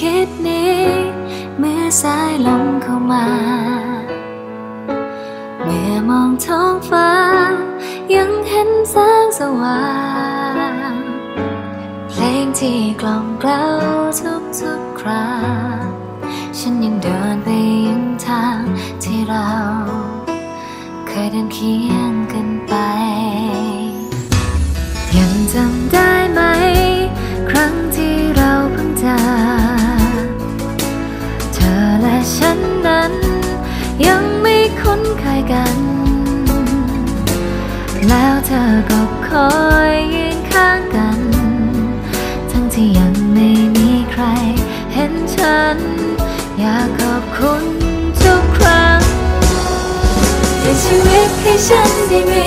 คิดนี้ เมื่อสายลมเข้ามา เมื่อมองท้องฟ้า ยังเห็นแสงสว่าง เพลงที่กล่องเกลาทุกๆุกคราฉันยังเดินไปยังทางที่เรา เคยเดินเคียงกันไป ยังจำได้ไหม เคยกัน แล้วเธอก็คอยยืนข้างกัน ทั้งที่ยังไม่มีใครเห็นฉัน อยากขอบคุณทุกครั้งในชีวิตให้ฉันได้มี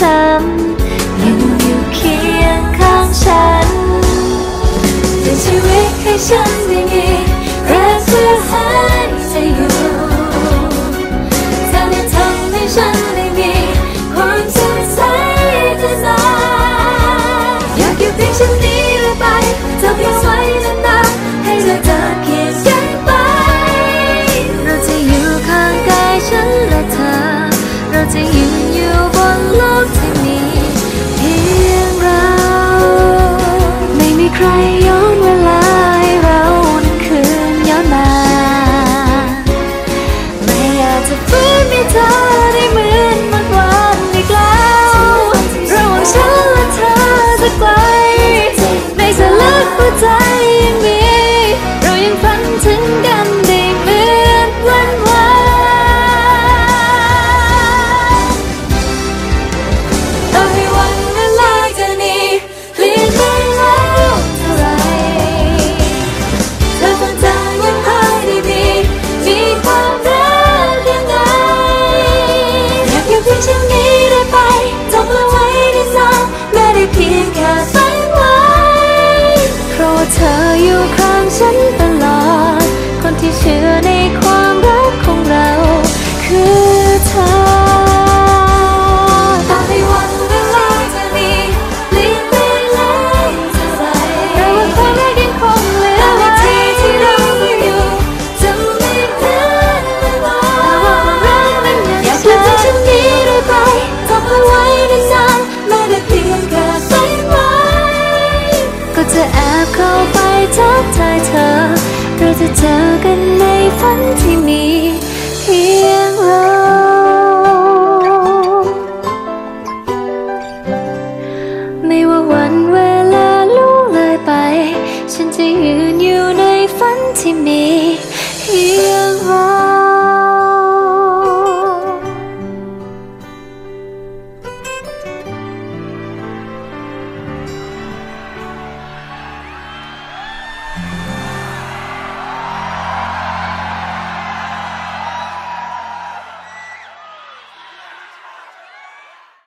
ซ้ำยังอยู่เคียงข้างฉันเต่ชีวิตให้ฉันได้มีแรงเพื่อให้ ก็จะแอบเข้าไปทักทายเธอ เราจะเจอกันในฝันที่มีเพียงเราไม่ว่าวันเวลาล่วงเลยไป ฉันจะยืนอยู่ในฝันที่มี